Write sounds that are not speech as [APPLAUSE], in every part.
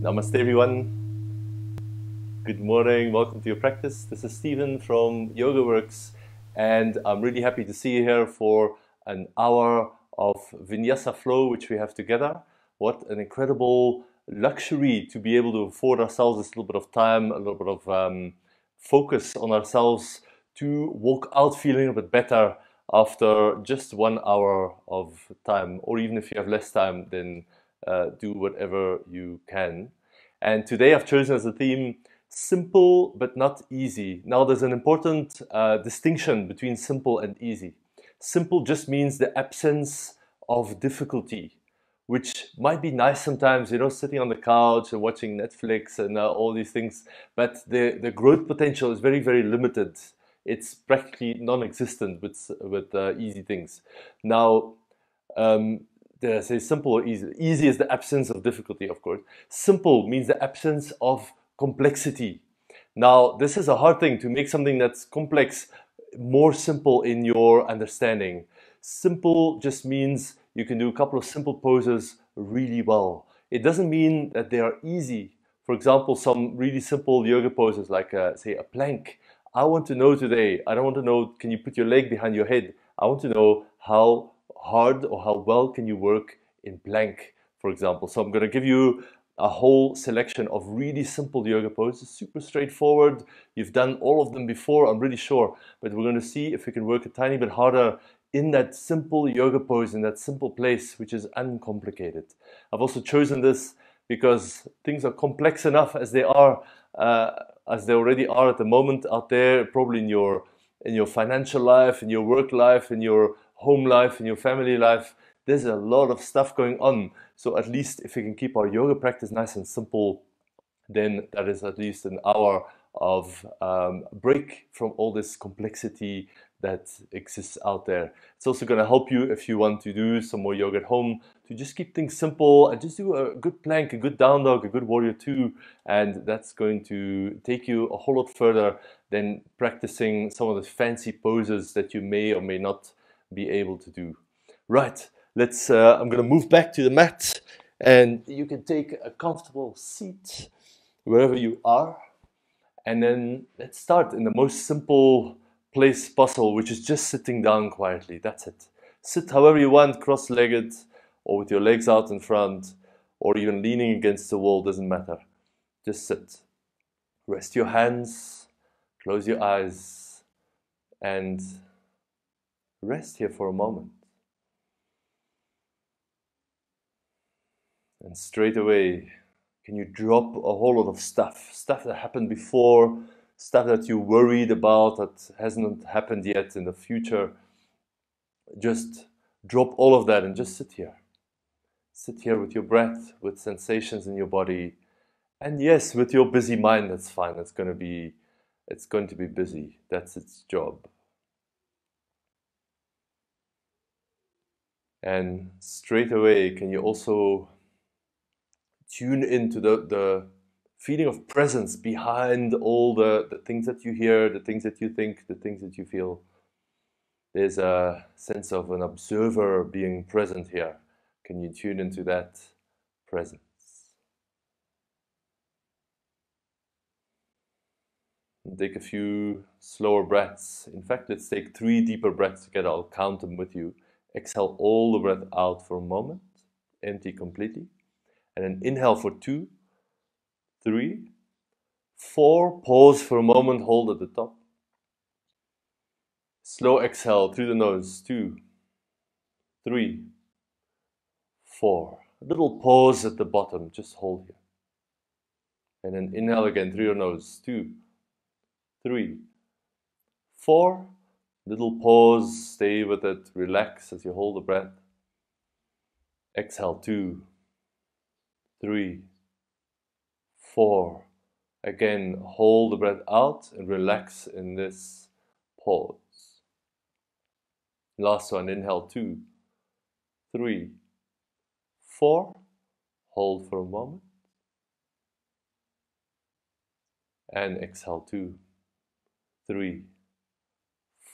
Namaste, everyone. Good morning. Welcome to your practice. This is Steven from Yoga Works, and I'm really happy to see you here for an hour of Vinyasa flow, which we have together. What an incredible luxury to be able to afford ourselves this little bit of time, a little bit of um, focus on ourselves to walk out feeling a bit better after just one hour of time, or even if you have less time, then uh, do whatever you can. And today I've chosen as a theme simple but not easy. Now, there's an important uh, distinction between simple and easy. Simple just means the absence of difficulty, which might be nice sometimes, you know, sitting on the couch and watching Netflix and uh, all these things. But the, the growth potential is very, very limited. It's practically non existent with, with uh, easy things. Now, um, say simple or easy? Easy is the absence of difficulty, of course. Simple means the absence of complexity. Now, this is a hard thing to make something that's complex more simple in your understanding. Simple just means you can do a couple of simple poses really well. It doesn't mean that they are easy. For example, some really simple yoga poses like, uh, say, a plank. I want to know today, I don't want to know, can you put your leg behind your head? I want to know how hard or how well can you work in plank, for example. So I'm going to give you a whole selection of really simple yoga poses, super straightforward. You've done all of them before, I'm really sure, but we're going to see if we can work a tiny bit harder in that simple yoga pose, in that simple place, which is uncomplicated. I've also chosen this because things are complex enough as they are, uh, as they already are at the moment out there, probably in your in your financial life, in your work life, in your home life, in your family life. There's a lot of stuff going on. So at least if we can keep our yoga practice nice and simple, then that is at least an hour of um, break from all this complexity that exists out there. It's also going to help you if you want to do some more yoga at home to just keep things simple and just do a good plank, a good down dog, a good warrior two, and that's going to take you a whole lot further than practicing some of the fancy poses that you may or may not be able to do. Right, let's. Uh, I'm going to move back to the mat, and you can take a comfortable seat wherever you are, and then let's start in the most simple place possible, which is just sitting down quietly. That's it. Sit however you want, cross-legged, or with your legs out in front, or even leaning against the wall. Doesn't matter. Just sit. Rest your hands. Close your eyes, and Rest here for a moment. And straight away, can you drop a whole lot of stuff? Stuff that happened before, stuff that you worried about that hasn't happened yet in the future. Just drop all of that and just sit here. Sit here with your breath, with sensations in your body. And yes, with your busy mind, that's fine. It's going to be, it's going to be busy. That's its job. And straight away, can you also tune into the, the feeling of presence behind all the, the things that you hear, the things that you think, the things that you feel? There's a sense of an observer being present here. Can you tune into that presence? Take a few slower breaths. In fact, let's take three deeper breaths together. I'll count them with you. Exhale all the breath out for a moment, empty completely. And then inhale for two, three, four. Pause for a moment, hold at the top. Slow exhale through the nose, two, three, four. A little pause at the bottom, just hold here. And then inhale again through your nose, two, three, four. Little pause, stay with it, relax as you hold the breath. Exhale, two, three, four. Again, hold the breath out and relax in this pause. Last one, inhale, two, three, four. Hold for a moment. And exhale, two, three,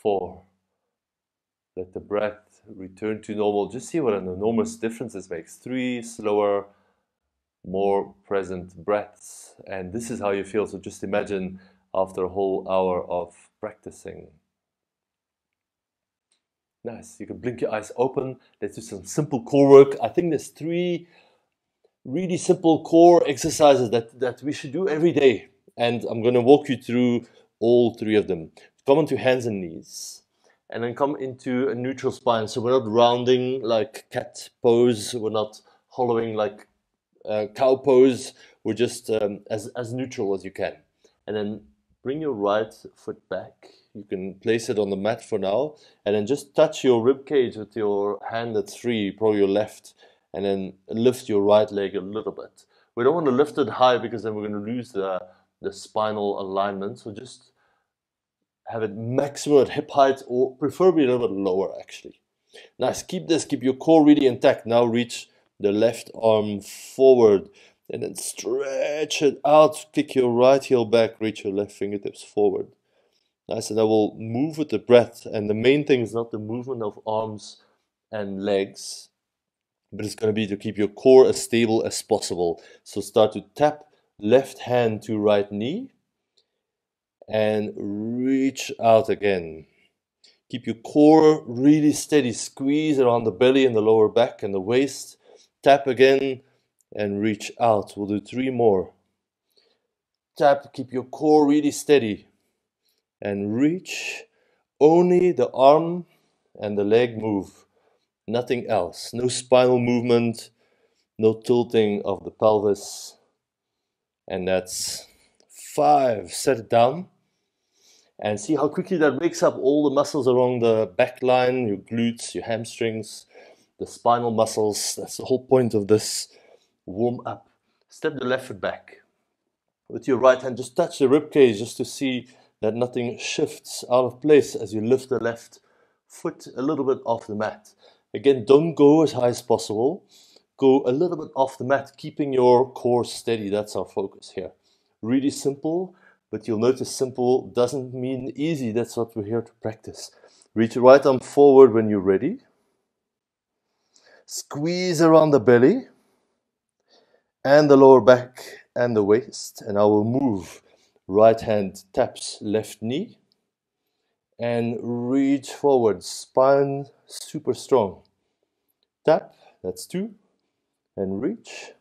four. Let the breath return to normal. Just see what an enormous difference this makes. Three, slower, more present breaths. And this is how you feel. So just imagine after a whole hour of practicing. Nice. You can blink your eyes open. Let's do some simple core work. I think there's three really simple core exercises that, that we should do every day. And I'm going to walk you through all three of them. Come onto hands and knees. And then come into a neutral spine. So we're not rounding like cat pose. We're not hollowing like uh, cow pose. We're just um, as, as neutral as you can. And then bring your right foot back. You can place it on the mat for now. And then just touch your rib cage with your hand at three, probably your left. And then lift your right leg a little bit. We don't want to lift it high because then we're going to lose the, the spinal alignment. So just have it maximum at hip height or preferably a little bit lower actually. Nice, keep this, keep your core really intact. Now reach the left arm forward and then stretch it out. Kick your right heel back, reach your left fingertips forward. Nice, and I will move with the breath. And the main thing is not the movement of arms and legs, but it's going to be to keep your core as stable as possible. So start to tap left hand to right knee and reach out again. Keep your core really steady. Squeeze around the belly and the lower back and the waist. Tap again and reach out. We'll do three more. Tap, keep your core really steady and reach. Only the arm and the leg move, nothing else. No spinal movement, no tilting of the pelvis. And that's five. Set it down and see how quickly that wakes up all the muscles along the back line, your glutes, your hamstrings, the spinal muscles. That's the whole point of this warm up. Step the left foot back. With your right hand, just touch the rib cage just to see that nothing shifts out of place as you lift the left foot a little bit off the mat. Again, don't go as high as possible. Go a little bit off the mat, keeping your core steady. That's our focus here. Really simple, but you'll notice simple doesn't mean easy. That's what we're here to practice. Reach your right arm forward when you're ready. Squeeze around the belly and the lower back and the waist. And I will move. Right hand taps left knee and reach forward. Spine super strong. Tap, that's two. And reach.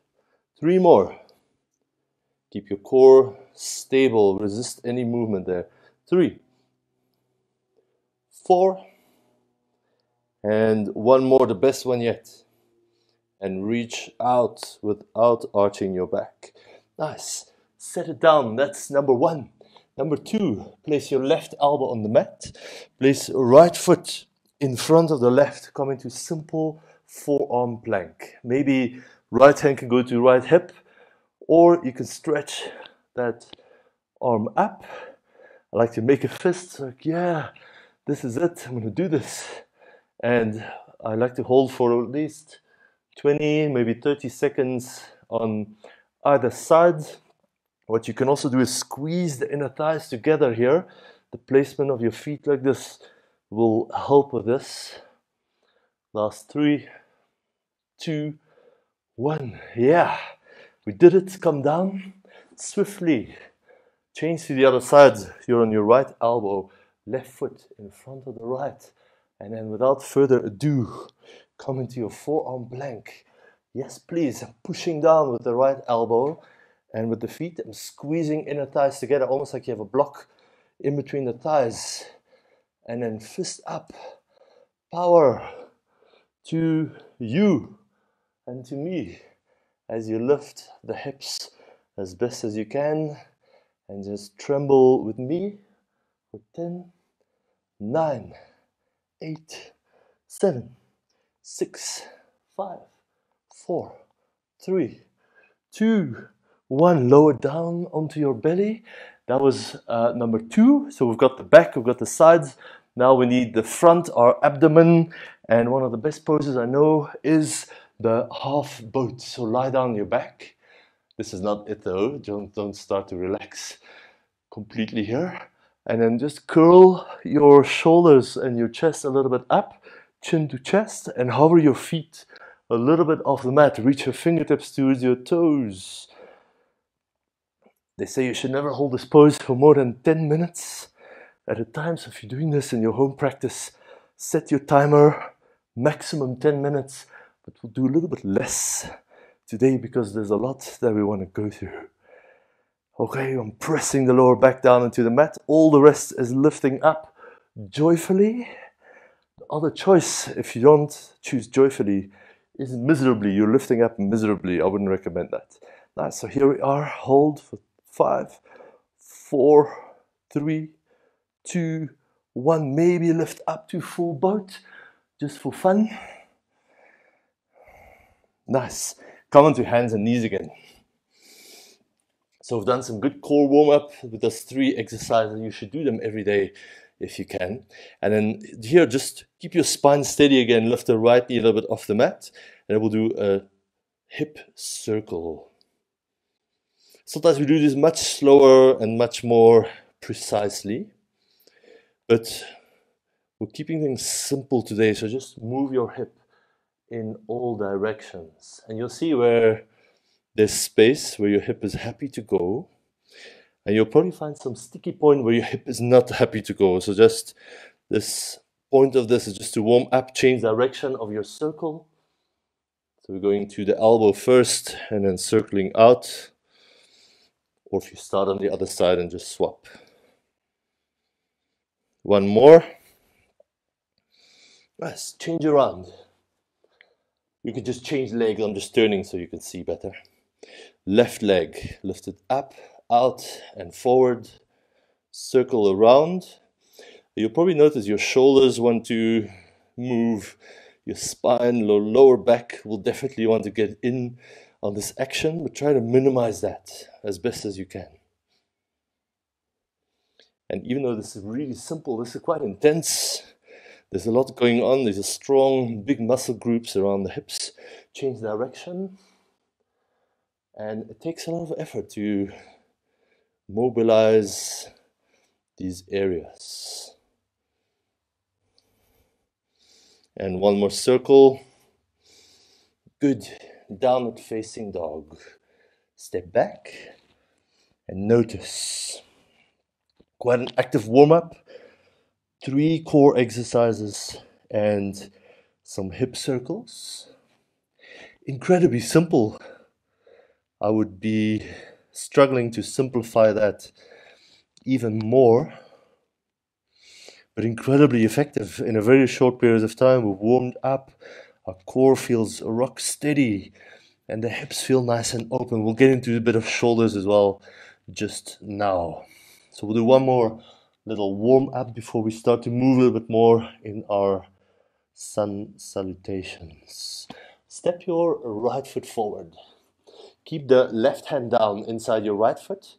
Three more. Keep your core stable. Resist any movement there. Three. Four. And one more, the best one yet and reach out without arching your back. Nice. Set it down. That's number one. Number two, place your left elbow on the mat. Place right foot in front of the left. Come into simple forearm plank. Maybe right hand can go to right hip, or you can stretch that arm up. I like to make a fist, like, yeah, this is it. I'm to do this. And I like to hold for at least 20, maybe 30 seconds on either side. What you can also do is squeeze the inner thighs together here. The placement of your feet like this will help with this. Last three, two, one. Yeah, we did it. Come down swiftly. Change to the other side. You're on your right elbow, left foot in front of the right. And then without further ado, come into your forearm plank. Yes, please. I'm pushing down with the right elbow and with the feet, I'm squeezing inner thighs together, almost like you have a block in between the thighs. And then fist up. Power to you and to me as you lift the hips as best as you can and just tremble with me for 10, 9, 8, 7, six, five, four, three, two, one. Lower down onto your belly. That was uh, number two. So we've got the back, we've got the sides. Now we need the front, our abdomen. And one of the best poses I know is the half boat. So lie down your back. This is not it though. Don't, don't start to relax completely here. And then just curl your shoulders and your chest a little bit up chin to chest and hover your feet a little bit off the mat. Reach your fingertips towards your toes. They say you should never hold this pose for more than 10 minutes at a time. So if you're doing this in your home practice, set your timer, maximum 10 minutes, but we'll do a little bit less today because there's a lot that we want to go through. Okay, I'm pressing the lower back down into the mat. All the rest is lifting up joyfully. The other choice, if you don't choose joyfully, is miserably. You're lifting up miserably. I wouldn't recommend that. Nice. So here we are. Hold for five, four, three, two, one. Maybe lift up to full boat just for fun. Nice. Come onto hands and knees again. So we've done some good core warm up with those three exercises. You should do them every day if you can. And then here, just keep your spine steady again. Lift the right knee a little bit off the mat. And we'll do a hip circle. Sometimes we do this much slower and much more precisely. But we're keeping things simple today. So just move your hip in all directions. And you'll see where there's space where your hip is happy to go. And you'll probably find some sticky point where your hip is not happy to go. So just this point of this is just to warm up, change direction of your circle. So we're going to the elbow first and then circling out. Or if you start on the other side and just swap. One more. Let's change around. You can just change legs. I'm just turning so you can see better. Left leg lifted up, out, and forward. Circle around. You'll probably notice your shoulders want to move. Your spine, your lower back will definitely want to get in on this action, but try to minimize that as best as you can. And even though this is really simple, this is quite intense. There's a lot going on. There's a strong, big muscle groups around the hips. Change direction. And it takes a lot of effort to mobilize these areas. And one more circle. Good. Downward facing dog. Step back and notice. Quite an active warm up. Three core exercises and some hip circles. Incredibly simple I would be struggling to simplify that even more, but incredibly effective in a very short period of time. We've warmed up, our core feels rock steady, and the hips feel nice and open. We'll get into a bit of shoulders as well just now. So we'll do one more little warm up before we start to move a little bit more in our sun salutations. Step your right foot forward keep the left hand down inside your right foot.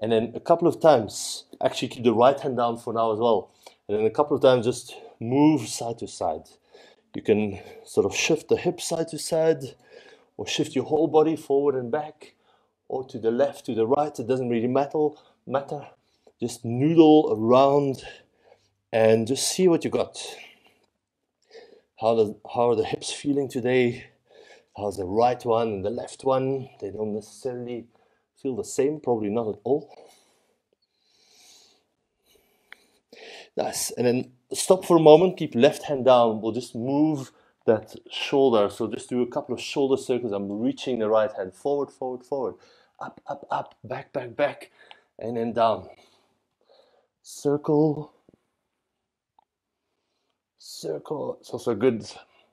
And then a couple of times, actually keep the right hand down for now as well. And then a couple of times, just move side to side. You can sort of shift the hip side to side, or shift your whole body forward and back, or to the left, to the right. It doesn't really matter. matter. Just noodle around and just see what you got. How, the, how are the hips feeling today? How's the right one and the left one? They don't necessarily feel the same, probably not at all. Nice. And then stop for a moment, keep left hand down. We'll just move that shoulder. So just do a couple of shoulder circles. I'm reaching the right hand forward, forward, forward, up, up, up, back, back, back, and then down. Circle, circle. It's also a good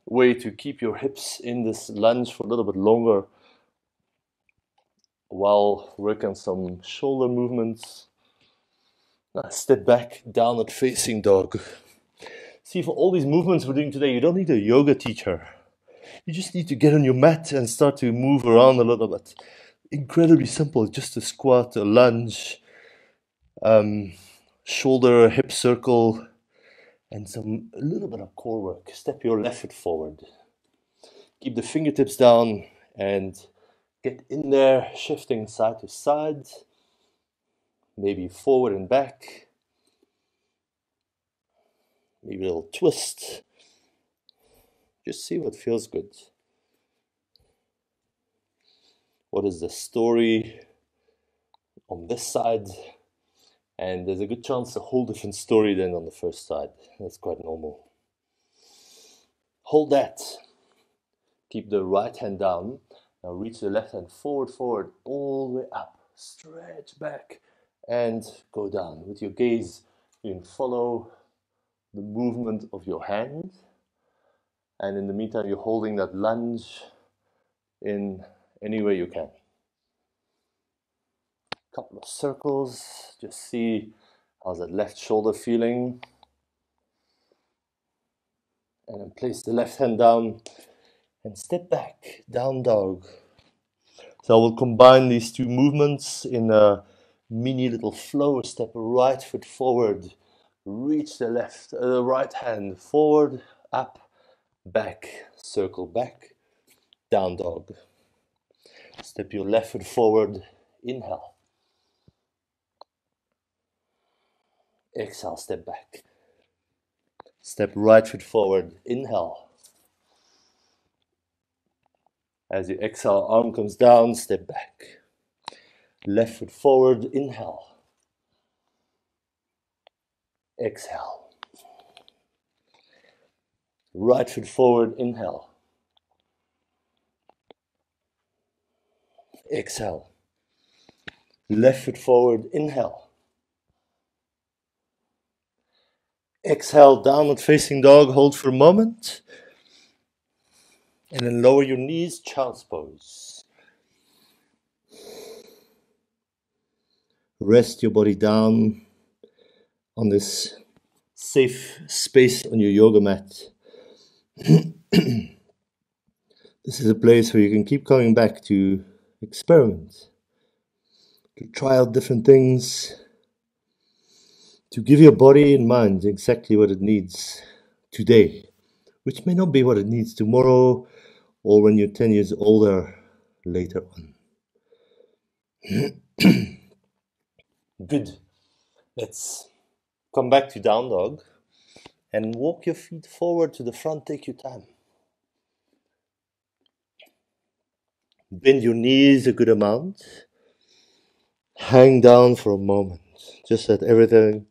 way to keep your hips in this lunge for a little bit longer while working some shoulder movements. Now step back, downward facing dog. See, for all these movements we're doing today, you don't need a yoga teacher. You just need to get on your mat and start to move around a little bit. Incredibly simple, just a squat, a lunge, um, shoulder, hip circle, and some a little bit of core work. Step your left foot forward. Keep the fingertips down and get in there, shifting side to side, maybe forward and back, maybe a little twist. Just see what feels good. what is the story on this side and there's a good chance a whole different story than on the first side. That's quite normal. Hold that. Keep the right hand down. Now reach the left hand forward forward all the way up. Stretch back and go down. With your gaze you can follow the movement of your hand. And in the meantime you're holding that lunge in any way you can couple of circles just see how's that left shoulder feeling. And then place the left hand down and step back down dog. So I will combine these two movements in a mini little flow step right foot forward reach the left uh, the right hand forward up back circle back down dog. Step your left foot forward inhale Exhale, step back. Step right foot forward. Inhale. As you exhale, arm comes down, step back. Left foot forward. Inhale. Exhale. Right foot forward. Inhale. Exhale. Left foot forward. Inhale. Exhale, downward facing dog, hold for a moment. And then lower your knees, child's pose. Rest your body down on this safe space on your yoga mat. [CLEARS THROAT] this is a place where you can keep coming back to experiment, to try out different things, to give your body and mind exactly what it needs today, which may not be what it needs tomorrow or when you're 10 years older later on. [CLEARS THROAT] Good. Let's come back to down dog and walk your feet forward to the front. Take your time. Bend your knees a good amount. Hang down for a moment. Just let everything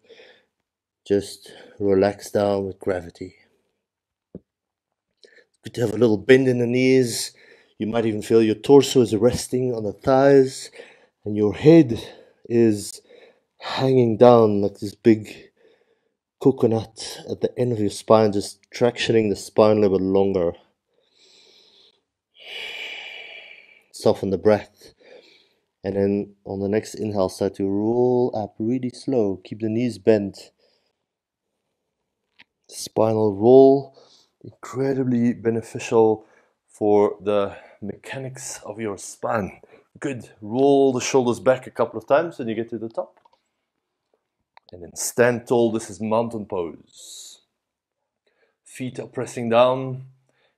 just relax down with gravity. Good to have a little bend in the knees. You might even feel your torso is resting on the thighs, and your head is hanging down like this big coconut at the end of your spine, just tractioning the spine a little bit longer. Soften the breath. And then on the next inhale, start to roll up really slow. Keep the knees bent spinal roll, incredibly beneficial for the mechanics of your spine. Good. Roll the shoulders back a couple of times and you get to the top. And then stand tall. This is mountain pose. Feet are pressing down.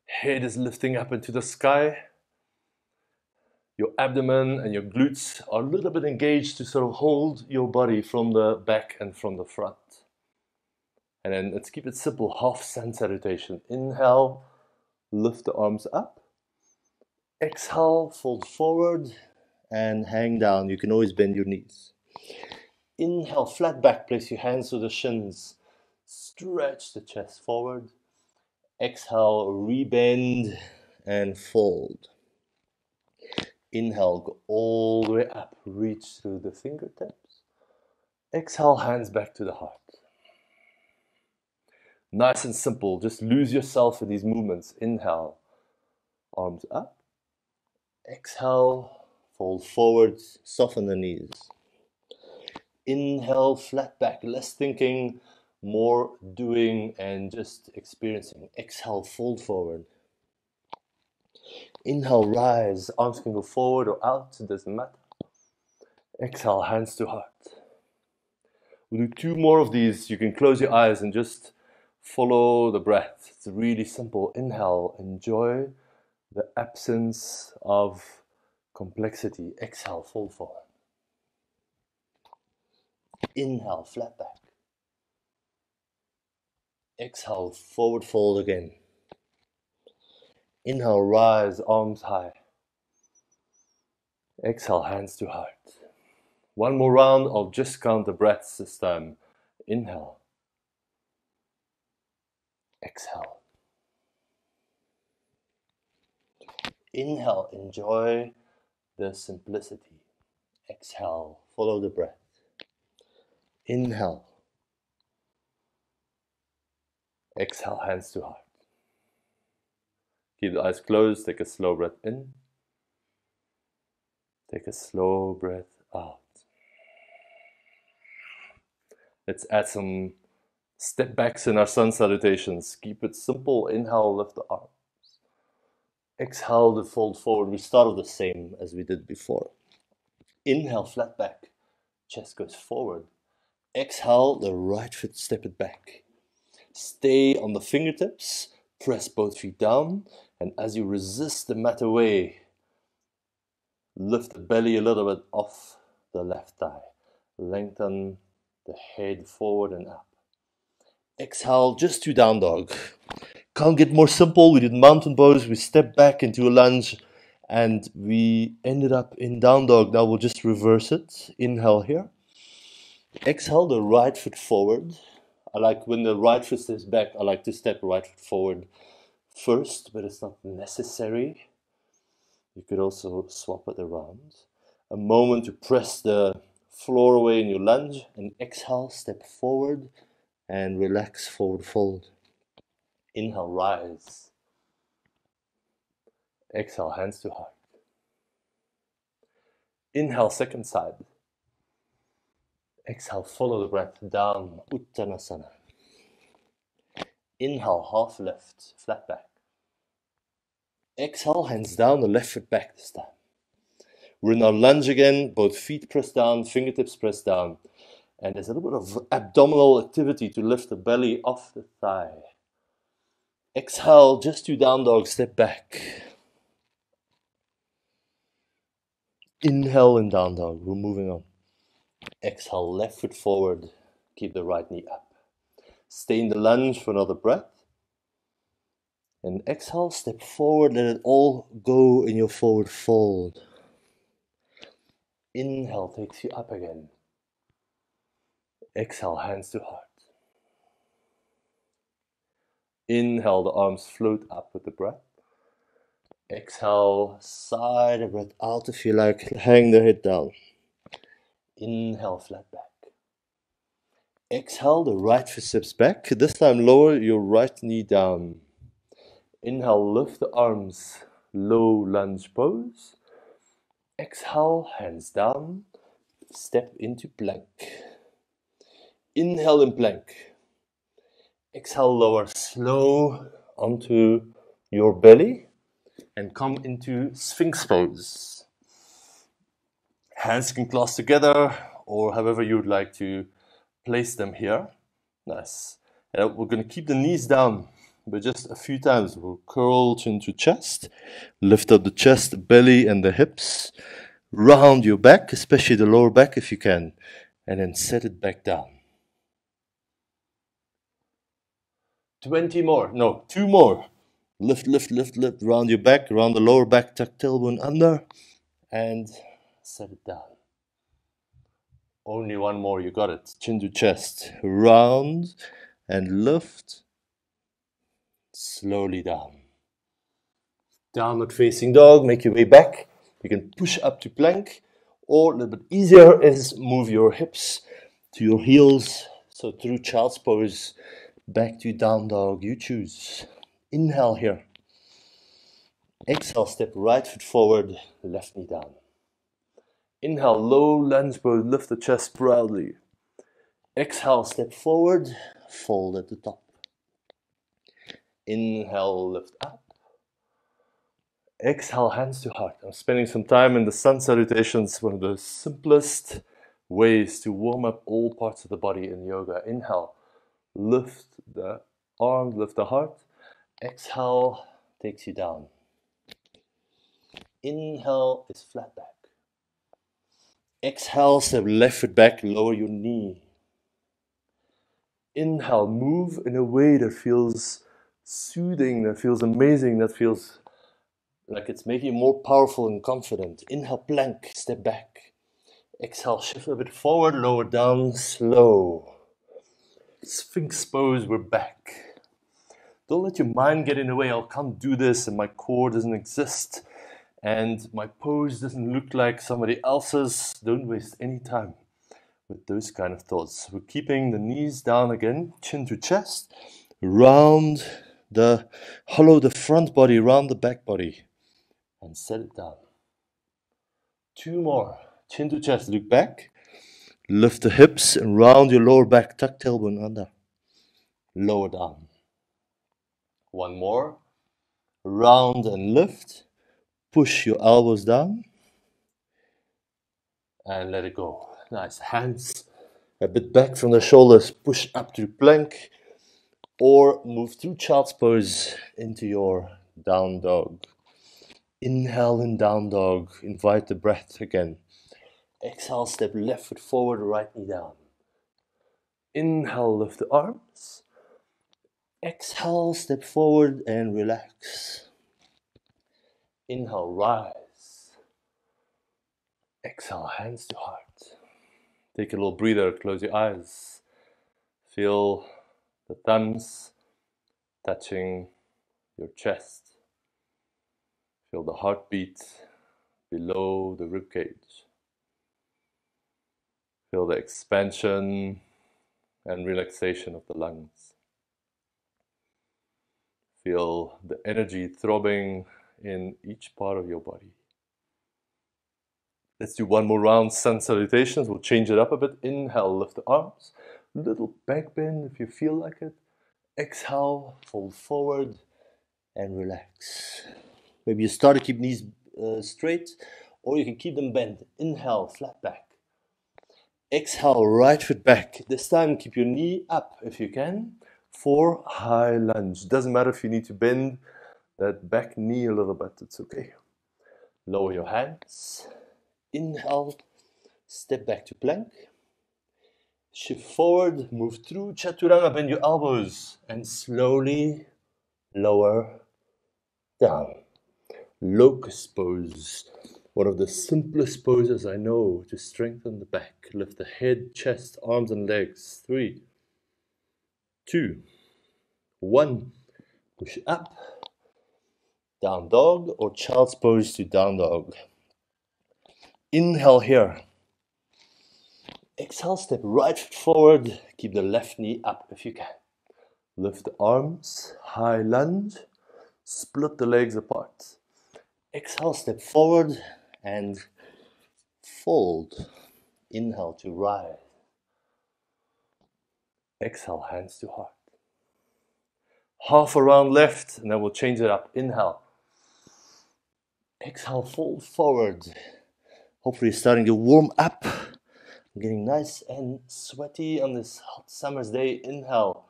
Head is lifting up into the sky. Your abdomen and your glutes are a little bit engaged to sort of hold your body from the back and from the front. And then let's keep it simple, half sun salutation. Inhale, lift the arms up. Exhale, fold forward and hang down. You can always bend your knees. Inhale, flat back, place your hands to the shins. Stretch the chest forward. Exhale, rebend and fold. Inhale, go all the way up, reach through the fingertips. Exhale, hands back to the heart. Nice and simple. Just lose yourself in these movements. Inhale, arms up. Exhale, fold forwards, soften the knees. Inhale, flat back, less thinking, more doing and just experiencing. Exhale, fold forward. Inhale, rise. Arms can go forward or out, it doesn't matter. Exhale, hands to heart. We'll do two more of these. You can close your eyes and just follow the breath. It's really simple. Inhale, enjoy the absence of complexity. Exhale, fold forward. Inhale, flat back. Exhale, forward fold again. Inhale, rise, arms high. Exhale, hands to heart. One more round, I'll just count the breaths this time. Inhale. Exhale. Inhale, enjoy the simplicity. Exhale, follow the breath. Inhale. Exhale, hands to heart. Keep the eyes closed, take a slow breath in. Take a slow breath out. Let's add some step backs in our sun salutations. Keep it simple. Inhale, lift the arms. Exhale to fold forward. We start with the same as we did before. Inhale, flat back. Chest goes forward. Exhale, the right foot step it back. Stay on the fingertips. Press both feet down. And as you resist the mat away, lift the belly a little bit off the left thigh. Lengthen the head forward and up. Exhale, just to down dog. Can't get more simple. We did mountain pose. We stepped back into a lunge and we ended up in down dog. Now we'll just reverse it. Inhale here. Exhale the right foot forward. I like when the right foot steps back, I like to step right foot forward first, but it's not necessary. You could also swap it around. A moment to press the floor away in your lunge and exhale, step forward and relax forward fold. Inhale, rise. Exhale, hands to heart. Inhale, second side. Exhale, follow the breath down, Uttanasana. Inhale, half lift, flat back. Exhale, hands down, the left foot back this time. We're in our lunge again, both feet pressed down, fingertips pressed down. And there's a little bit of abdominal activity to lift the belly off the thigh. Exhale, just to down dog, step back. Inhale and down dog, we're moving on. Exhale, left foot forward, keep the right knee up. Stay in the lunge for another breath. And exhale, step forward, let it all go in your forward fold. Inhale takes you up again. Exhale, hands to heart. Inhale, the arms float up with the breath. Exhale, sigh the breath out if you like. Hang the head down. Inhale, flat back. Exhale, the right foot steps back. This time, lower your right knee down. Inhale, lift the arms, low lunge pose. Exhale, hands down. Step into plank. Inhale in plank. Exhale, lower slow onto your belly and come into Sphinx pose. Hands can clasp together or however you'd like to place them here. Nice. And we're going to keep the knees down, but just a few times. We'll curl chin to chest, lift up the chest, belly, and the hips. Round your back, especially the lower back if you can, and then set it back down. 20 more. No, two more. Lift, lift, lift, lift. Round your back, round the lower back, tuck tailbone under, and set it down. Only one more, you got it. Chin to chest. Round and lift. Slowly down. Downward facing dog, make your way back. You can push up to plank, or a little bit easier is move your hips to your heels. So through child's pose, Back to down dog, you choose. Inhale here. Exhale, step right foot forward, left knee down. Inhale, low lunge pose, lift the chest proudly. Exhale, step forward, fold at the top. Inhale, lift up. Exhale, hands to heart. I'm spending some time in the sun salutations, one of the simplest ways to warm up all parts of the body in yoga. Inhale, lift the arms, lift the heart. Exhale takes you down. Inhale is flat back. Exhale, step left foot back, lower your knee. Inhale, move in a way that feels soothing, that feels amazing, that feels like it's making you more powerful and confident. Inhale, plank, step back. Exhale, shift a bit forward, lower down, slow. Sphinx pose, we're back. Don't let your mind get in the way. I can't do this, and my core doesn't exist, and my pose doesn't look like somebody else's. Don't waste any time with those kind of thoughts. We're keeping the knees down again, chin to chest, round the hollow the front body, round the back body and set it down. Two more. Chin to chest, look back. Lift the hips and round your lower back, tuck tailbone under. Lower down. One more. Round and lift. Push your elbows down. And let it go. Nice. Hands a bit back from the shoulders. Push up to plank. Or move through child's pose into your down dog. Inhale in down dog. Invite the breath again. Exhale, step left foot forward, right knee down. Inhale, lift the arms. Exhale, step forward and relax. Inhale, rise. Exhale, hands to heart. Take a little breather, close your eyes. Feel the thumbs touching your chest. Feel the heartbeat below the ribcage. Feel the expansion and relaxation of the lungs. Feel the energy throbbing in each part of your body. Let's do one more round, sun salutations. We'll change it up a bit. Inhale, lift the arms. Little back bend if you feel like it. Exhale, fold forward and relax. Maybe you start to keep knees uh, straight, or you can keep them bent. Inhale, flat back. Exhale, right foot back. This time, keep your knee up if you can for high lunge. Doesn't matter if you need to bend that back knee a little bit, it's okay. Lower your hands. Inhale, step back to plank. Shift forward, move through chaturanga, bend your elbows, and slowly lower down locust pose, one of the simplest poses I know to strengthen the back. Lift the head, chest, arms, and legs. Three, two, one. Push up, down dog, or child's pose to down dog. Inhale here. Exhale, step right foot forward. Keep the left knee up if you can. Lift the arms, high lunge. Split the legs apart. Exhale, step forward and fold. Inhale to rise. Exhale, hands to heart. Half around left, and then we'll change it up. Inhale. Exhale, fold forward. Hopefully, starting to warm up. I'm getting nice and sweaty on this hot summer's day. Inhale,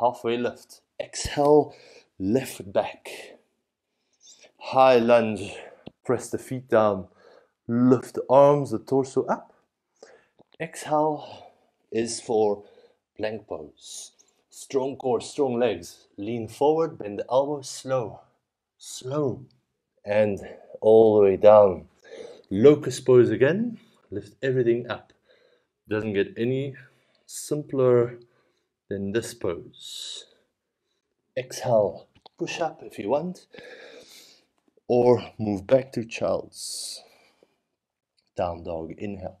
halfway left. Exhale, lift back. High lunge, press the feet down, lift the arms, the torso up. Exhale is for plank pose. Strong core, strong legs. Lean forward, bend the elbows, slow, slow, and all the way down. Locust pose again. Lift everything up. Doesn't get any simpler than this pose. Exhale, push up if you want or move back to child's down dog inhale.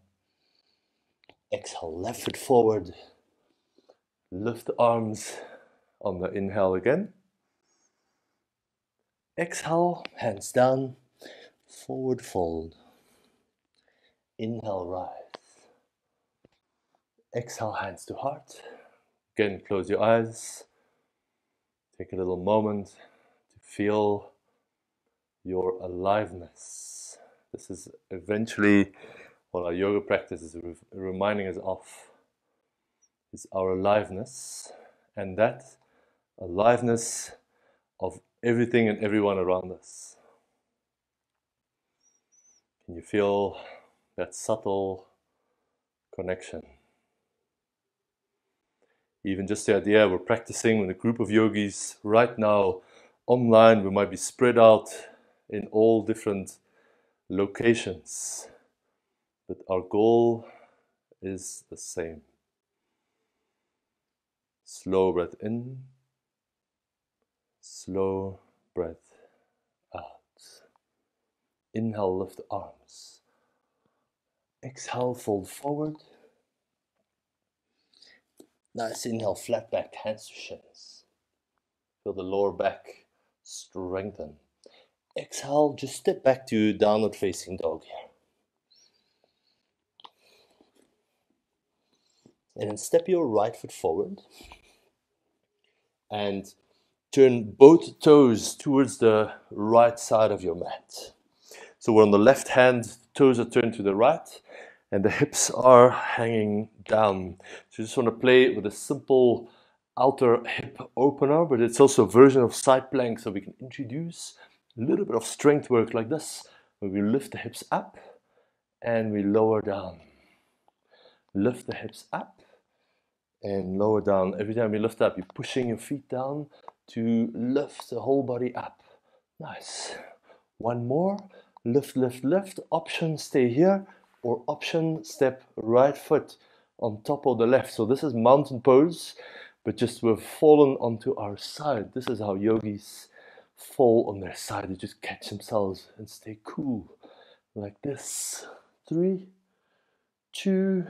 Exhale left foot forward. Lift the arms on the inhale again. Exhale hands down. Forward fold. Inhale rise. Exhale hands to heart. Again close your eyes. Take a little moment to feel your aliveness. This is eventually what our yoga practice is reminding us of is our aliveness and that aliveness of everything and everyone around us. Can you feel that subtle connection? Even just the idea we're practicing with a group of yogis right now online, we might be spread out in all different locations. But our goal is the same. Slow breath in, slow breath out. Inhale, lift the arms. Exhale, fold forward. Nice inhale, flat back, hands to shins. Feel the lower back strengthen. Exhale, just step back to downward facing dog. And then step your right foot forward and turn both toes towards the right side of your mat. So we're on the left hand, toes are turned to the right, and the hips are hanging down. So you just want to play with a simple outer hip opener, but it's also a version of side plank, so we can introduce a little bit of strength work like this, where we lift the hips up and we lower down. Lift the hips up and lower down. Every time you lift up, you're pushing your feet down to lift the whole body up. Nice. One more. Lift, lift, lift. Option, stay here. Or option, step right foot on top of the left. So this is mountain pose, but just we've fallen onto our side. This is how yogis fall on their side. They just catch themselves and stay cool. Like this. Three, two,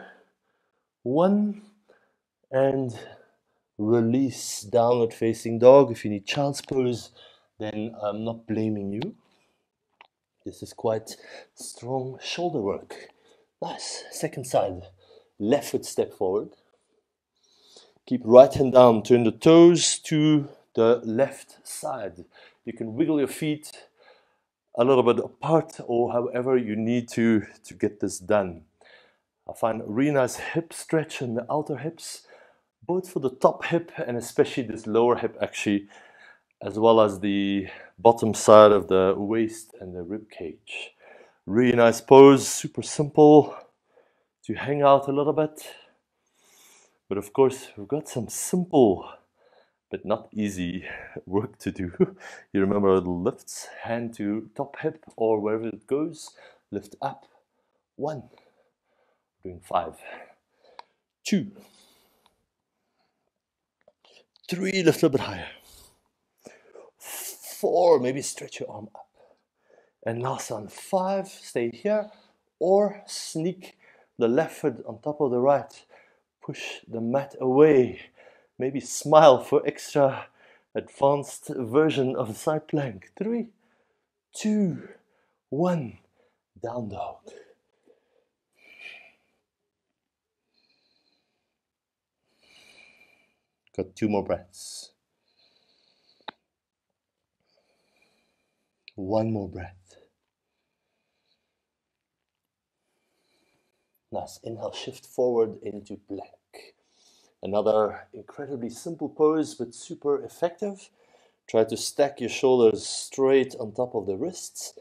one and release downward facing dog. If you need child's pose, then I'm not blaming you. This is quite strong shoulder work. Nice. Second side. Left foot step forward. Keep right hand down. Turn the toes to the left side. You can wiggle your feet a little bit apart or however you need to to get this done. I find really nice hip stretch in the outer hips both for the top hip and especially this lower hip actually, as well as the bottom side of the waist and the rib cage. Really nice pose, super simple to hang out a little bit. But of course, we've got some simple but not easy [LAUGHS] work to do. [LAUGHS] You remember the lifts, hand to top hip or wherever it goes, lift up, one, doing five, two, Three, lift a little bit higher. Four, maybe stretch your arm up. And last one, five, stay here. Or sneak the left foot on top of the right. Push the mat away. Maybe smile for extra advanced version of side plank. Three, two, one, down dog. Got two more breaths. One more breath. Nice. Inhale, shift forward into plank. Another incredibly simple pose, but super effective. Try to stack your shoulders straight on top of the wrists.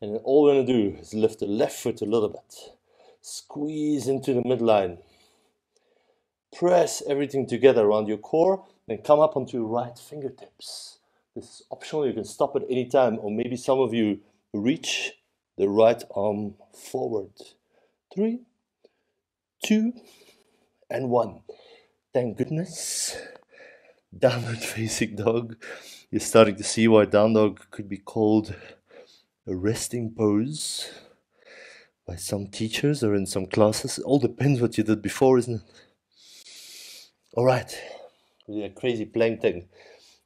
And all we're to do is lift the left foot a little bit. Squeeze into the midline press everything together around your core, then come up onto your right fingertips. This is optional, you can stop at any time, or maybe some of you reach the right arm forward. Three, two, and one. Thank goodness. Downward [LAUGHS] facing dog. You're starting to see why down dog could be called a resting pose by some teachers or in some classes. It all depends what you did before, isn't it? All right, we did a crazy plank thing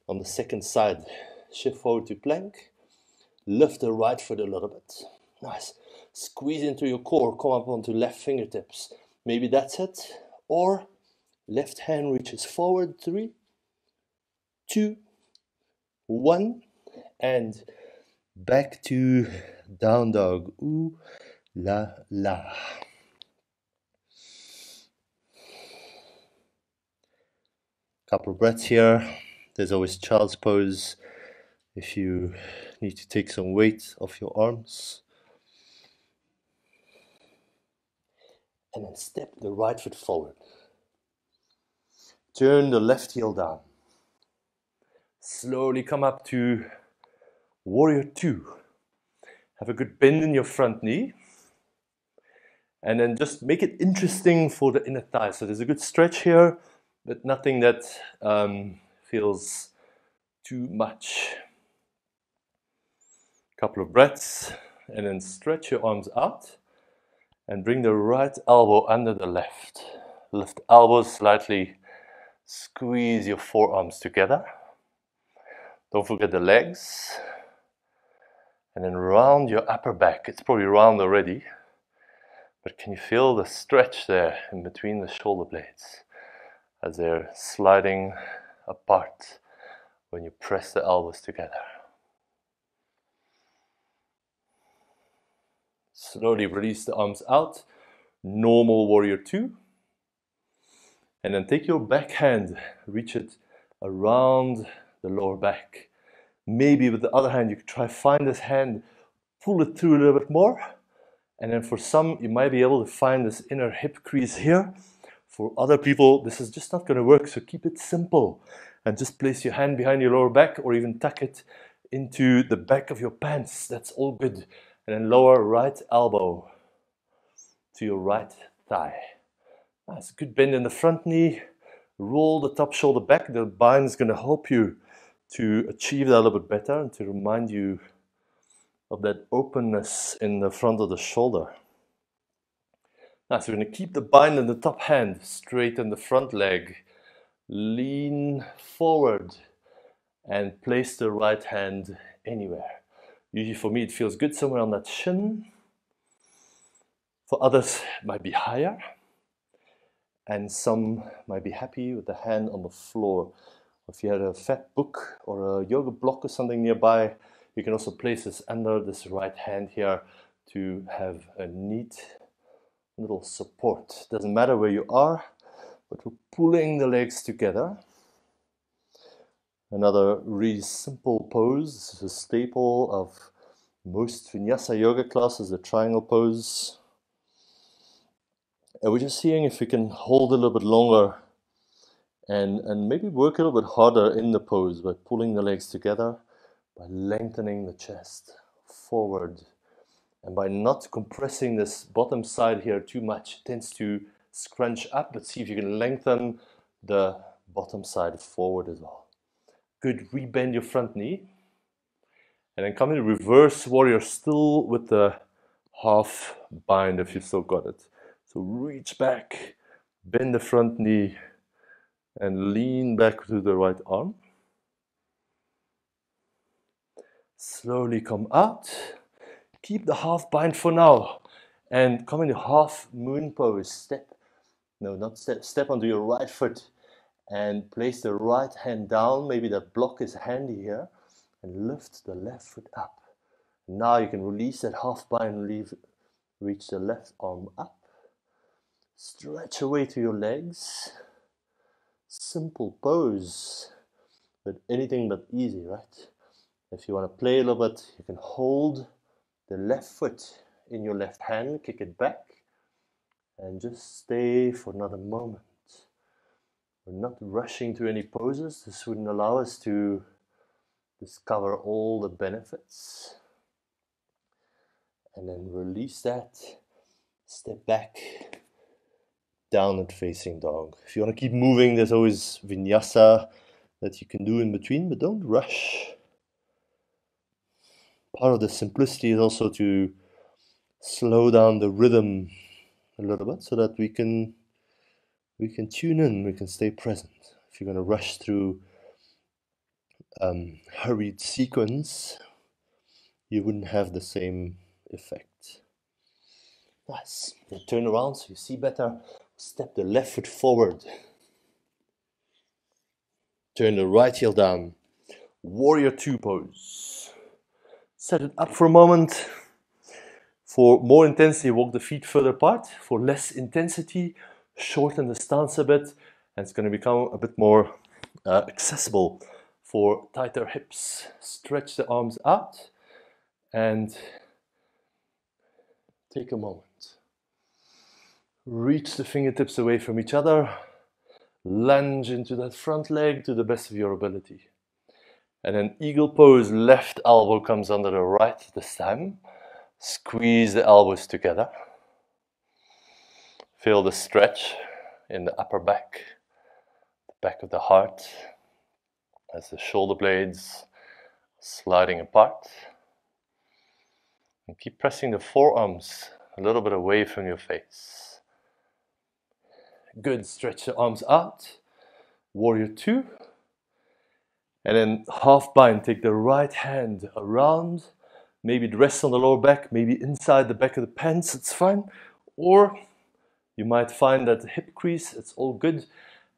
on the second side. Shift forward to plank. Lift the right foot a little bit. Nice. Squeeze into your core. Come up onto left fingertips. Maybe that's it. Or left hand reaches forward. Three, two, one, and back to down dog. Ooh la la. couple of breaths here. There's always child's pose if you need to take some weight off your arms. And then step the right foot forward. Turn the left heel down. Slowly come up to warrior two. Have a good bend in your front knee. And then just make it interesting for the inner thigh. So there's a good stretch here, but nothing that um, feels too much. Couple of breaths, and then stretch your arms out and bring the right elbow under the left. Lift elbows slightly, squeeze your forearms together. Don't forget the legs. And then round your upper back. It's probably round already. But can you feel the stretch there in between the shoulder blades as they're sliding apart when you press the elbows together? Slowly release the arms out. Normal warrior two. And then take your back hand, reach it around the lower back. Maybe with the other hand, you could try find this hand, pull it through a little bit more. And then for some, you might be able to find this inner hip crease here. For other people, this is just not going to work. So keep it simple and just place your hand behind your lower back or even tuck it into the back of your pants. That's all good. And then lower right elbow to your right thigh. Nice, good bend in the front knee. Roll the top shoulder back. The bind is going to help you to achieve that a little bit better and to remind you of that openness in the front of the shoulder. Now, so we're going to keep the bind in the top hand, straighten the front leg, lean forward, and place the right hand anywhere. Usually for me, it feels good somewhere on that shin. For others, it might be higher. And some might be happy with the hand on the floor. If you had a fat book or a yoga block or something nearby, you can also place this under this right hand here to have a neat little support. Doesn't matter where you are, but we're pulling the legs together. Another really simple pose. Is a staple of most vinyasa yoga classes, the triangle pose. And we're just seeing if we can hold a little bit longer and, and maybe work a little bit harder in the pose by pulling the legs together, by lengthening the chest forward, and by not compressing this bottom side here too much. It tends to scrunch up, but see if you can lengthen the bottom side forward as well. Good, rebend your front knee. And then come in reverse warrior, still with the half bind if you've still got it. So reach back, bend the front knee, and lean back to the right arm. Slowly come out. Keep the half bind for now. And come into half moon pose. Step, no, not step, step onto your right foot and place the right hand down. Maybe that block is handy here. And lift the left foot up. Now you can release that half bind, leave, reach the left arm up. Stretch away to your legs simple pose, but anything but easy, right? If you want to play a little bit, you can hold the left foot in your left hand, kick it back, and just stay for another moment. We're not rushing to any poses. This wouldn't allow us to discover all the benefits. And then release that, step back, downward facing dog. If you want to keep moving, there's always vinyasa that you can do in between, but don't rush. Part of the simplicity is also to slow down the rhythm a little bit so that we can we can tune in, we can stay present. If you're going to rush through um, hurried sequence, you wouldn't have the same effect. Nice. You turn around so you see better. Step the left foot forward. Turn the right heel down. Warrior two pose. Set it up for a moment. For more intensity, walk the feet further apart. For less intensity, shorten the stance a bit. And it's going to become a bit more uh, accessible for tighter hips. Stretch the arms out and take a moment. Reach the fingertips away from each other. Lunge into that front leg to the best of your ability. And then eagle pose, left elbow comes under the right this time. Squeeze the elbows together. Feel the stretch in the upper back, the back of the heart, as the shoulder blades sliding apart. And keep pressing the forearms a little bit away from your face. Good, stretch the arms out. Warrior two. And then half bind, take the right hand around. Maybe it rests on the lower back, maybe inside the back of the pants, it's fine. Or you might find that the hip crease, it's all good.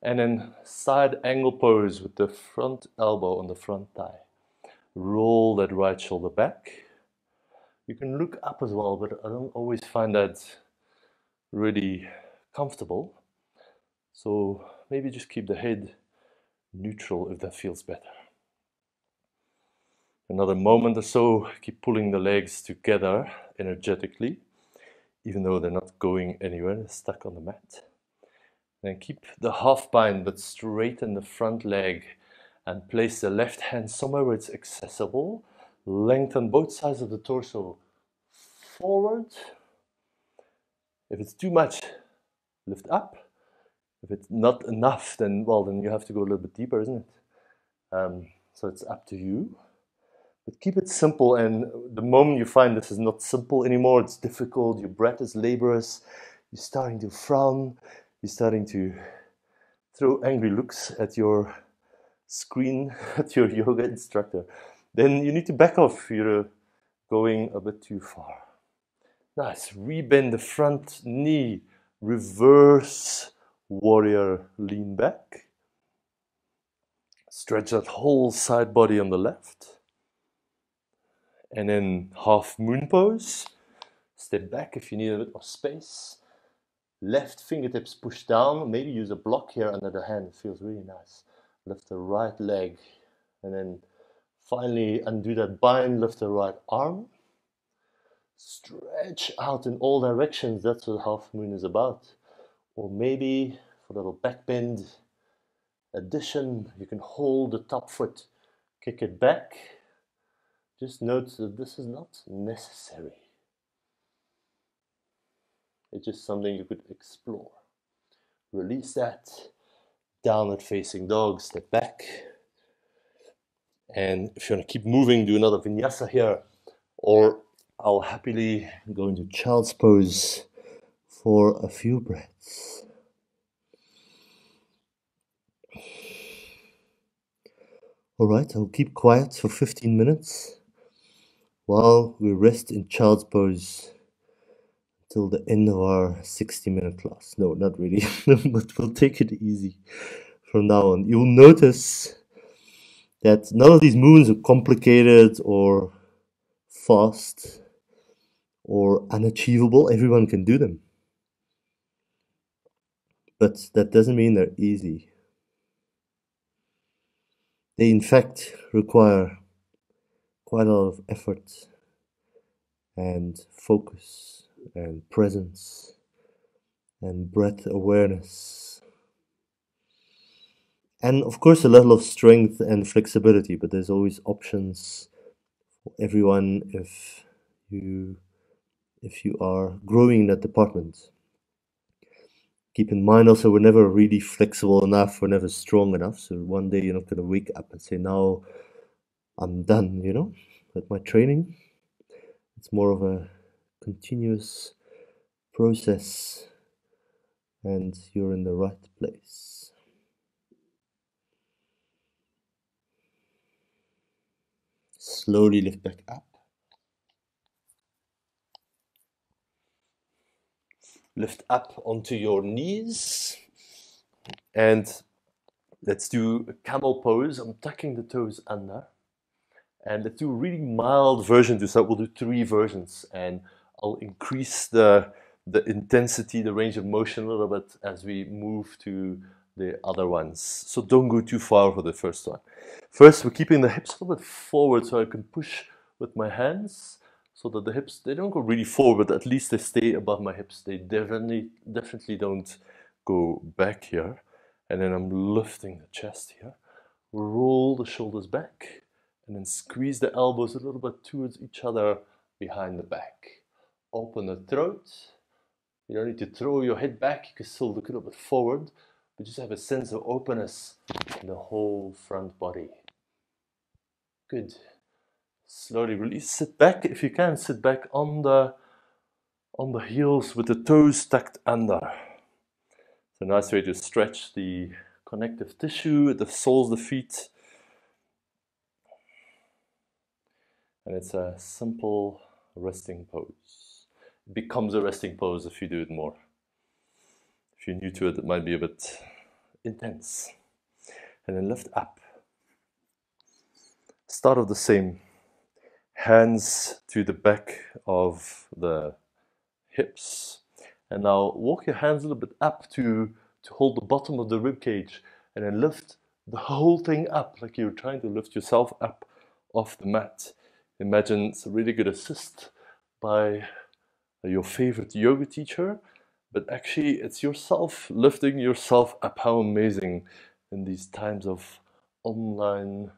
And then side angle pose with the front elbow on the front thigh. Roll that right shoulder back. You can look up as well, but I don't always find that really comfortable. So maybe just keep the head neutral if that feels better. Another moment or so, keep pulling the legs together energetically, even though they're not going anywhere, they're stuck on the mat. Then keep the half bind, but straighten the front leg and place the left hand somewhere where it's accessible. Lengthen both sides of the torso forward. If it's too much, lift up. If it's not enough, then well, then you have to go a little bit deeper, isn't it? Um, so it's up to you. But keep it simple, and the moment you find this is not simple anymore, it's difficult, your breath is laborious, you're starting to frown, you're starting to throw angry looks at your screen, [LAUGHS] at your yoga instructor, then you need to back off. You're going a bit too far. Nice. Rebend the front knee, reverse warrior lean back. Stretch that whole side body on the left and then half moon pose. Step back if you need a bit more space. Left fingertips push down. Maybe use a block here under the hand. It feels really nice. Lift the right leg. And then finally undo that bind. Lift the right arm. Stretch out in all directions. That's what half moon is about. Or maybe for a little back bend addition, you can hold the top foot, kick it back just note that this is not necessary. It's just something you could explore. Release that. Downward facing dog, step back. And if you want to keep moving, do another vinyasa here. Or I'll happily go into child's pose for a few breaths. All right, I'll keep quiet for 15 minutes while we rest in child's pose till the end of our 60 minute class. No, not really, [LAUGHS] but we'll take it easy from now on. You'll notice that none of these movements are complicated or fast or unachievable. Everyone can do them. But that doesn't mean they're easy. They, in fact, require quite a lot of effort and focus and presence and breath awareness. And of course, a level of strength and flexibility, but there's always options for everyone if you if you are growing in that department. Keep in mind also we're never really flexible enough, we're never strong enough. So one day you're not gonna wake up and say, now I'm done, you know, with my training. It's more of a continuous process and you're in the right place. Slowly lift back up. Lift up onto your knees and let's do a camel pose. I'm tucking the toes under. And let's do a really mild version start. We'll do three versions and I'll increase the, the intensity, the range of motion a little bit as we move to the other ones. So don't go too far for the first one. First, we're keeping the hips a little bit forward so I can push with my hands so that the hips, they don't go really forward, at least they stay above my hips. They definitely, definitely don't go back here. And then I'm lifting the chest here. Roll the shoulders back and then squeeze the elbows a little bit towards each other behind the back. Open the throat. You don't need to throw your head back, you can still look a little bit forward, but just have a sense of openness in the whole front body. Good. Slowly release. Sit back if you can. Sit back on the on the heels with the toes tucked under. It's a nice way to stretch the connective tissue the soles of the feet. And it's a simple resting pose. It becomes a resting pose if you do it more. If you're new to it, it might be a bit intense. And then lift up. Start of the same. Hands to the back of the hips. And now walk your hands a little bit up to, to hold the bottom of the rib cage and then lift the whole thing up like you're trying to lift yourself up off the mat. Imagine it's a really good assist by your favorite yoga teacher, but actually it's yourself lifting yourself up. How amazing in these times of online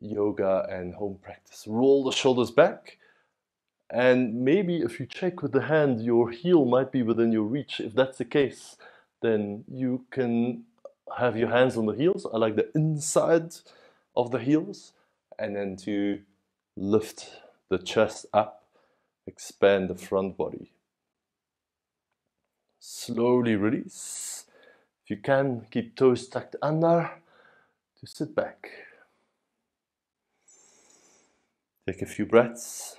yoga and home practice. Roll the shoulders back. And maybe if you check with the hand, your heel might be within your reach. If that's the case, then you can have your hands on the heels. I like the inside of the heels. And then to lift the chest up, expand the front body. Slowly release. If you can, keep toes tucked under to sit back. Take a few breaths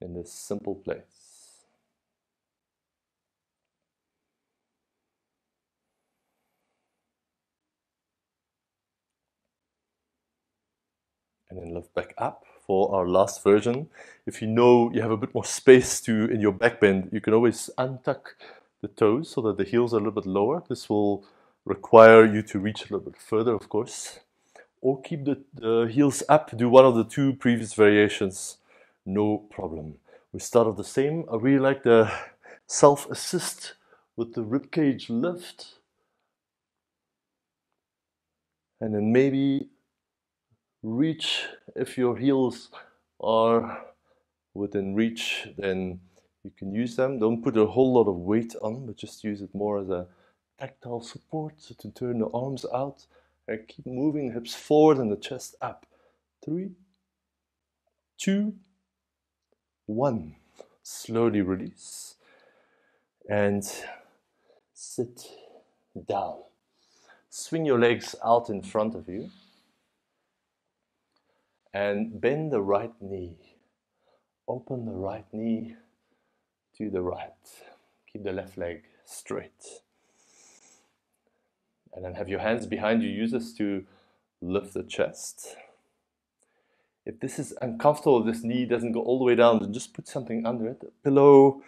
in this simple place. and then lift back up for our last version. If you know you have a bit more space to in your back bend, you can always untuck the toes so that the heels are a little bit lower. This will require you to reach a little bit further, of course. Or keep the, the heels up, do one of the two previous variations, no problem. We start off the same. I really like the self-assist with the ribcage lift. And then maybe reach if your heels are within reach then you can use them don't put a whole lot of weight on but just use it more as a tactile support to turn the arms out and keep moving hips forward and the chest up three two one slowly release and sit down swing your legs out in front of you and bend the right knee. Open the right knee to the right. Keep the left leg straight. And then have your hands behind you. Use this to lift the chest. If this is uncomfortable, this knee doesn't go all the way down, then just put something under it. A pillow,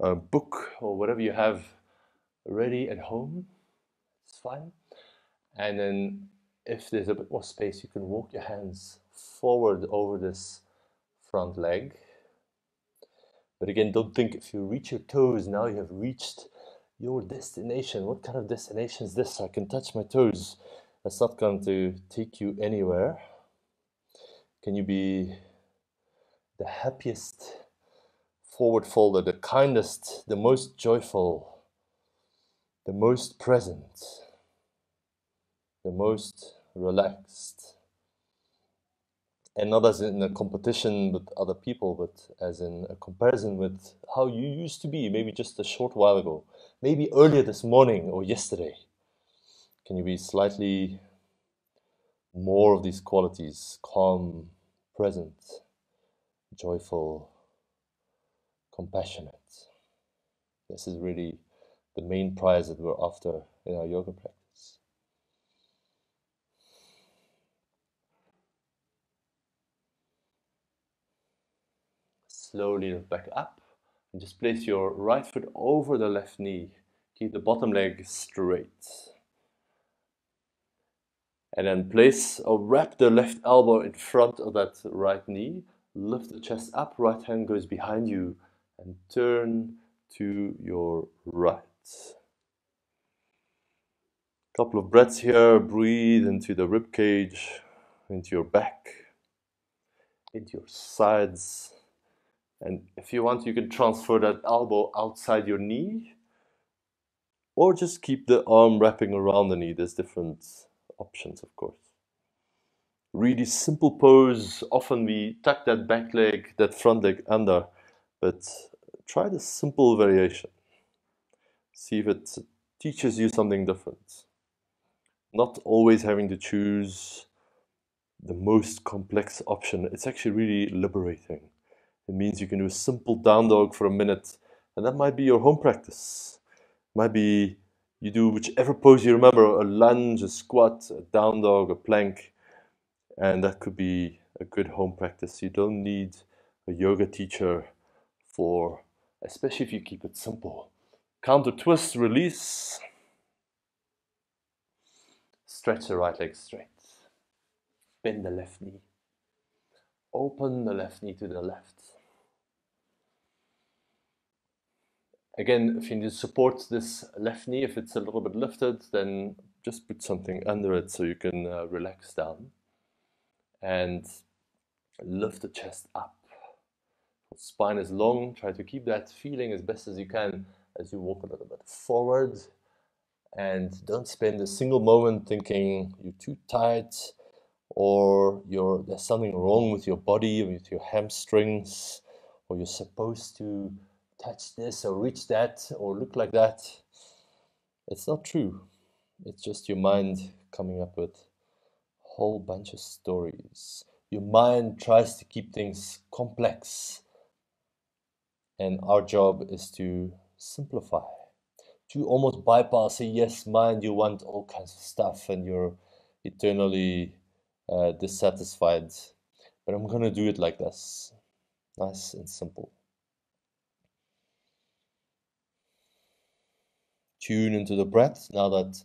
a book, or whatever you have ready at home. It's fine. And then if there's a bit more space, you can walk your hands forward over this front leg. But again, don't think if you reach your toes, now you have reached your destination. What kind of destination is this? I can touch my toes. That's not going to take you anywhere. Can you be the happiest forward folder, the kindest, the most joyful, the most present, the most relaxed? and not as in a competition with other people, but as in a comparison with how you used to be, maybe just a short while ago, maybe earlier this morning or yesterday. Can you be slightly more of these qualities calm, present, joyful, compassionate? This is really the main prize that we're after in our yoga practice. slowly lift back up and just place your right foot over the left knee. Keep the bottom leg straight. And then place or wrap the left elbow in front of that right knee. Lift the chest up, right hand goes behind you and turn to your right. Couple of breaths here, breathe into the rib cage, into your back. into your sides. And if you want, you can transfer that elbow outside your knee or just keep the arm wrapping around the knee. There's different options, of course. Really simple pose. Often we tuck that back leg, that front leg under, but try the simple variation. See if it teaches you something different. Not always having to choose the most complex option. It's actually really liberating. It means you can do a simple down dog for a minute, and that might be your home practice. Might be you do whichever pose you remember a lunge, a squat, a down dog, a plank, and that could be a good home practice. You don't need a yoga teacher for, especially if you keep it simple. Counter twist, release. Stretch the right leg straight. Bend the left knee. Open the left knee to the left. Again, if you need to support this left knee, if it's a little bit lifted, then just put something under it so you can uh, relax down. And lift the chest up. Spine is long. Try to keep that feeling as best as you can as you walk a little bit forward. And don't spend a single moment thinking you're too tight or you're, there's something wrong with your body, with your hamstrings, or you're supposed to touch this or reach that or look like that. It's not true. It's just your mind coming up with a whole bunch of stories. Your mind tries to keep things complex. And our job is to simplify, to almost bypass, say, yes, mind, you want all kinds of stuff and you're eternally uh, dissatisfied. But I'm going to do it like this nice and simple. Tune into the breath now that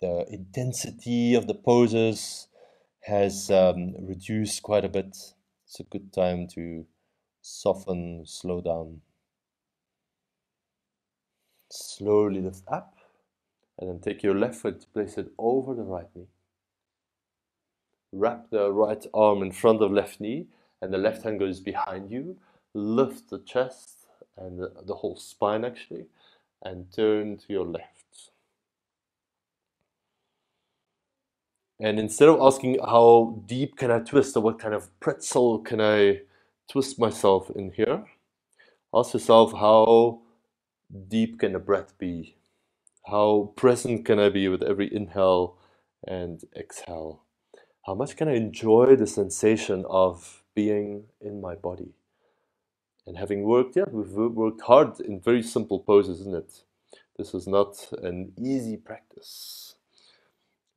the intensity of the poses has um, reduced quite a bit. It's a good time to soften, slow down. Slowly lift up and then take your left foot, place it over the right knee. Wrap the right arm in front of left knee and the left hand goes behind you. Lift the chest and the, the whole spine actually and turn to your left. And instead of asking how deep can I twist or what kind of pretzel can I twist myself in here, ask yourself how deep can the breath be? How present can I be with every inhale and exhale? How much can I enjoy the sensation of being in my body? And having worked, yeah, we've worked hard in very simple poses, isn't it? This is not an easy practice,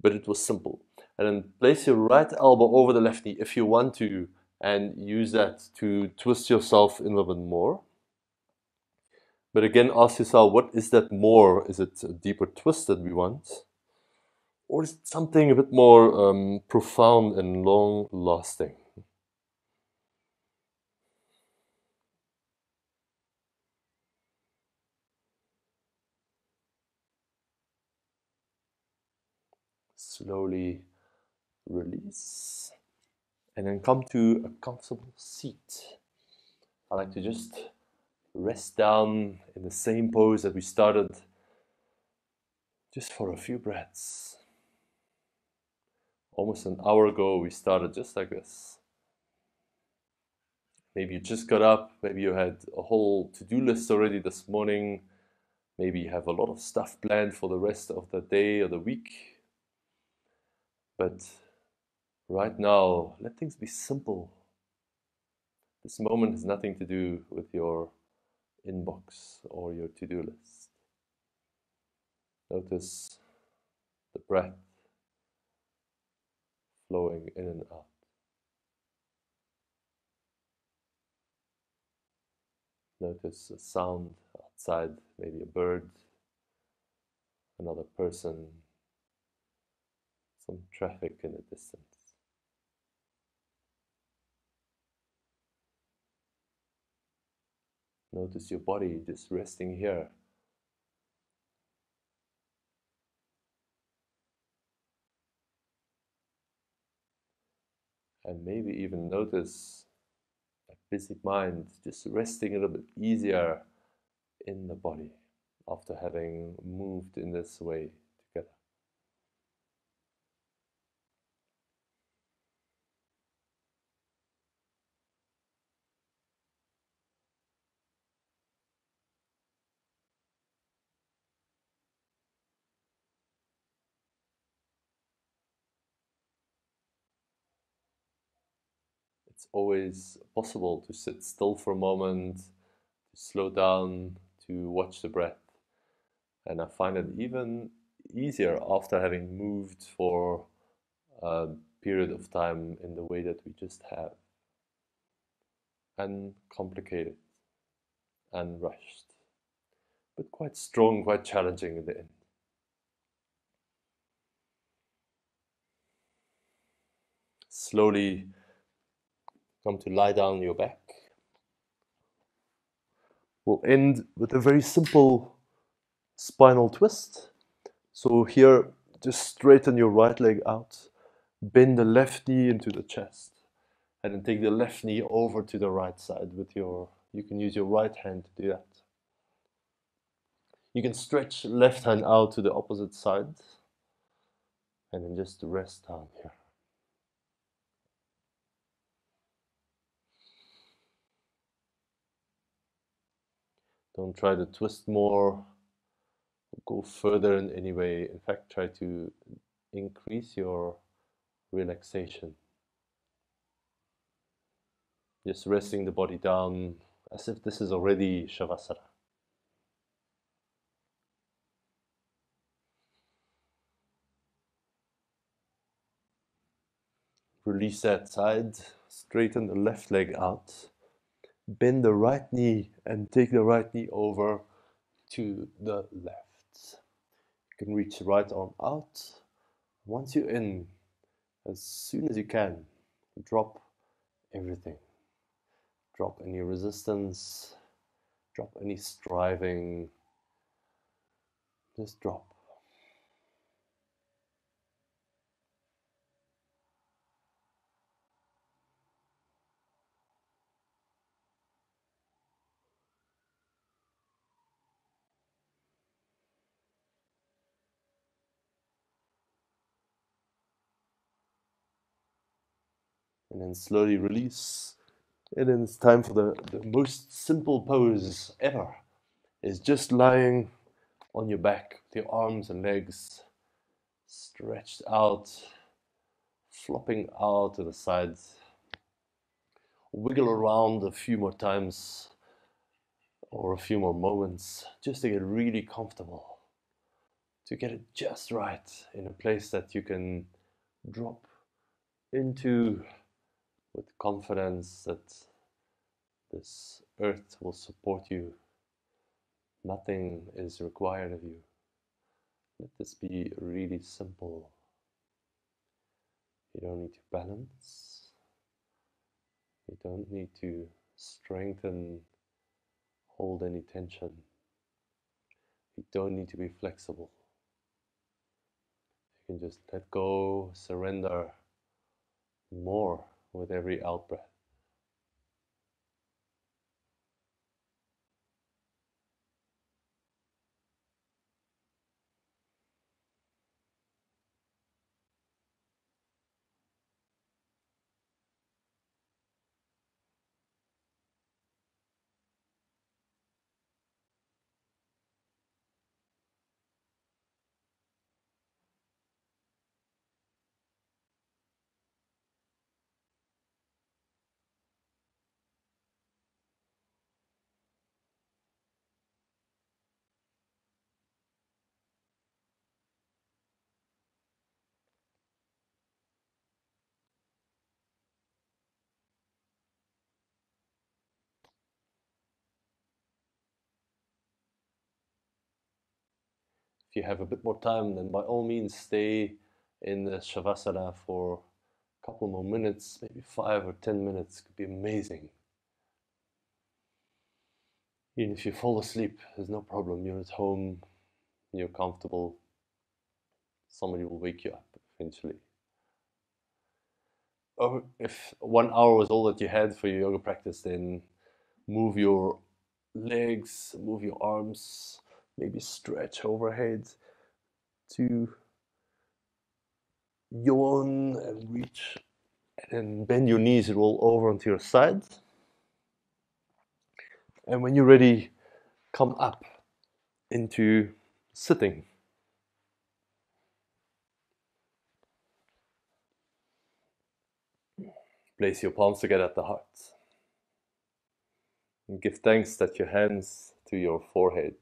but it was simple. And then place your right elbow over the left knee if you want to, and use that to twist yourself in a little bit more. But again, ask yourself, what is that more? Is it a deeper twist that we want? Or is it something a bit more um, profound and long lasting? Slowly release and then come to a comfortable seat. I like to just rest down in the same pose that we started just for a few breaths. Almost an hour ago, we started just like this. Maybe you just got up, maybe you had a whole to do list already this morning, maybe you have a lot of stuff planned for the rest of the day or the week but right now, let things be simple. This moment has nothing to do with your inbox or your to do list. Notice the breath flowing in and out. Notice a sound outside, maybe a bird, another person, some traffic in the distance. Notice your body just resting here. And maybe even notice a busy mind, just resting a little bit easier in the body after having moved in this way together. It's always possible to sit still for a moment, to slow down, to watch the breath. And I find it even easier after having moved for a period of time in the way that we just have. And complicated and rushed, but quite strong, quite challenging in the end. Slowly come to lie down on your back. We'll end with a very simple spinal twist. So here, just straighten your right leg out, bend the left knee into the chest, and then take the left knee over to the right side with your, you can use your right hand to do that. You can stretch left hand out to the opposite side, and then just rest down here. Don't try to twist more, go further in any way. In fact, try to increase your relaxation. Just resting the body down as if this is already Shavasana. Release that side, straighten the left leg out bend the right knee and take the right knee over to the left. You can reach the right arm out. Once you're in, as soon as you can, drop everything. Drop any resistance, drop any striving. Just drop. Then slowly release. And then it's time for the, the most simple pose ever. Is just lying on your back with your arms and legs stretched out, flopping out to the sides. Wiggle around a few more times or a few more moments just to get really comfortable, to get it just right in a place that you can drop into with confidence that this earth will support you. Nothing is required of you. Let this be really simple. You don't need to balance. You don't need to strengthen, hold any tension. You don't need to be flexible. You can just let go, surrender more with every out you have a bit more time, then by all means stay in the Shavasana for a couple more minutes, maybe five or ten minutes, could be amazing. Even if you fall asleep, there's no problem. You're at home, you're comfortable. Somebody will wake you up eventually. or if one hour was all that you had for your yoga practice, then move your legs, move your arms, maybe stretch overhead to yawn and reach and then bend your knees, roll over onto your side. And when you're ready, come up into sitting. Place your palms together at the heart. And give thanks that your hands to your forehead,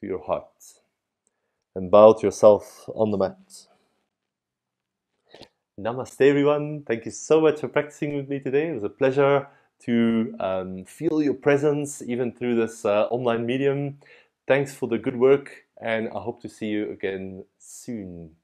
to your heart. And bow to yourself on the mat. Namaste, everyone. Thank you so much for practicing with me today. It was a pleasure to um, feel your presence even through this uh, online medium. Thanks for the good work, and I hope to see you again soon.